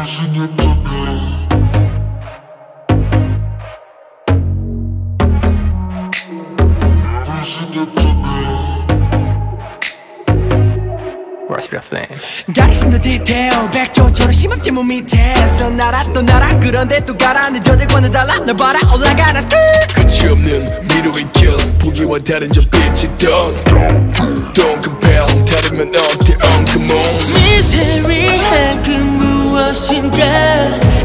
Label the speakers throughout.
Speaker 1: crashing into me
Speaker 2: 가리신 더 디테일 백조처럼 심없지 못 밑에서 날았던 나라 그런데 또 가라앉아질 거는 달라 널 봐라 올라가라
Speaker 3: 끝이 없는 미로의 길 보기와 다른 저 빛이 덩 Don't compare 다르면 어때
Speaker 2: 무엇인가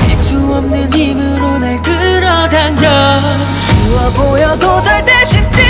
Speaker 2: 알수 없는 힘으로 날 끌어당겨. 쉬워 보여도 절대 쉽지